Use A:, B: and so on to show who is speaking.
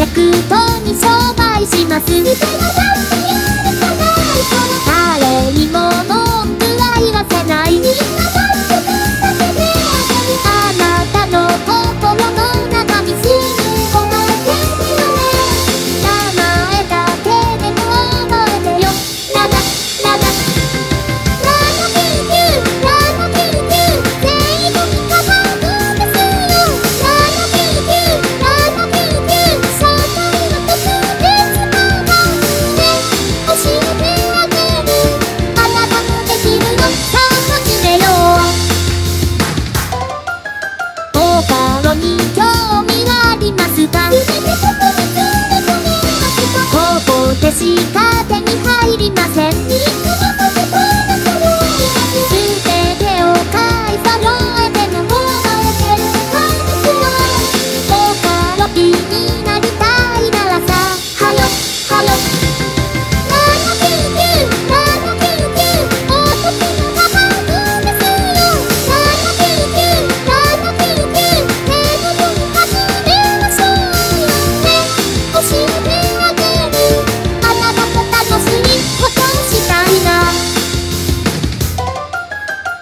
A: レクトに商売します。